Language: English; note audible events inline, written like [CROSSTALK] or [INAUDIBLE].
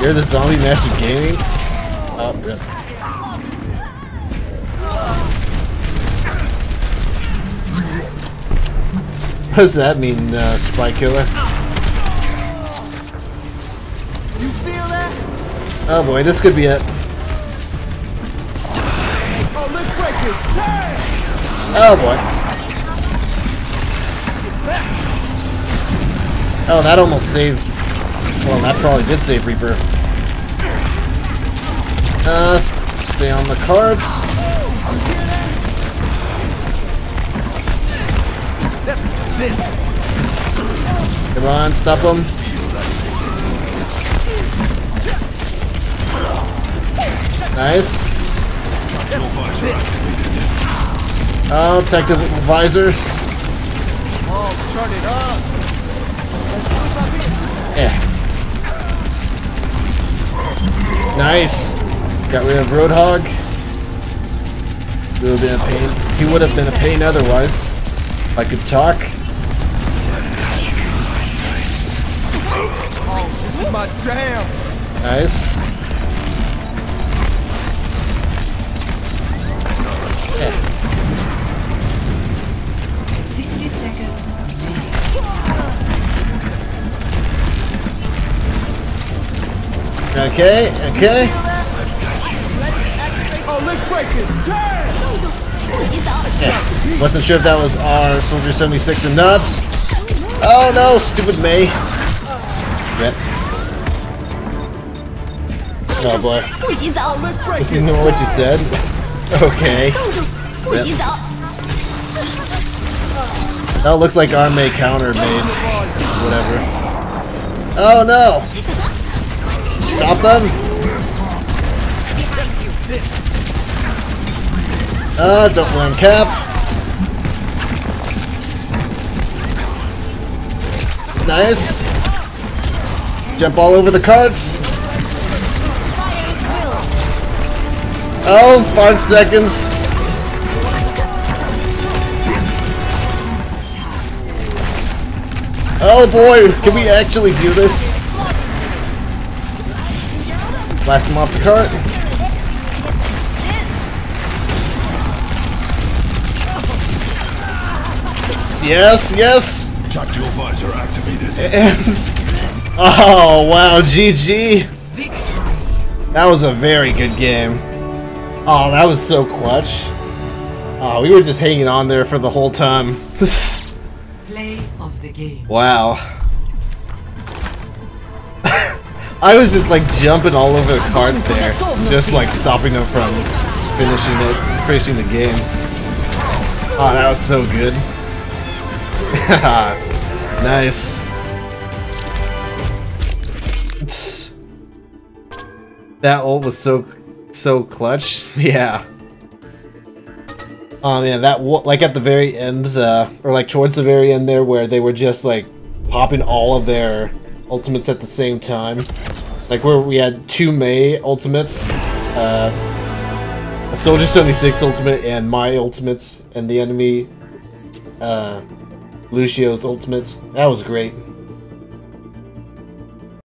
You're the zombie master gaming? Oh, rip. What does that mean, uh, Spy Killer? You feel that? Oh boy, this could be it. Oh, let's break it. Oh boy. Oh, that almost saved. Well, that probably did save Reaper. Uh, stay on the cards. Come on, stop him. Nice. Oh, tactical visors. Oh, turn it up. Yeah. Nice. Got rid of Roadhog. Would have been a pain. He would have been a pain otherwise. If I could talk. Nice. Okay, okay. Yeah. Wasn't sure if that was our Soldier 76 or not. Oh no, stupid Mei. Yep. Oh boy. Just ignore what you said. Okay. Yep. That looks like our Mei counter made. Whatever. Oh no! Stop them! Uh, don't land cap. Nice. Jump all over the carts. Oh, five seconds. Oh boy, can we actually do this? Blast him off the cart. Yes, yes. Tactical visor activated. And [LAUGHS] oh wow, GG. That was a very good game. Oh, that was so clutch. Oh, we were just hanging on there for the whole time. [LAUGHS] Play of the game. wow. I was just like jumping all over the cart there, just like stopping them from finishing it, finishing the game. Oh, that was so good. [LAUGHS] nice. That ult was so so clutch. [LAUGHS] Yeah. Oh man, that like at the very end, uh, or like towards the very end there, where they were just like popping all of their ultimates at the same time, like where we had two Mei ultimates, uh, a Soldier 76 ultimate and my ultimates, and the enemy, uh, Lucio's ultimates. That was great.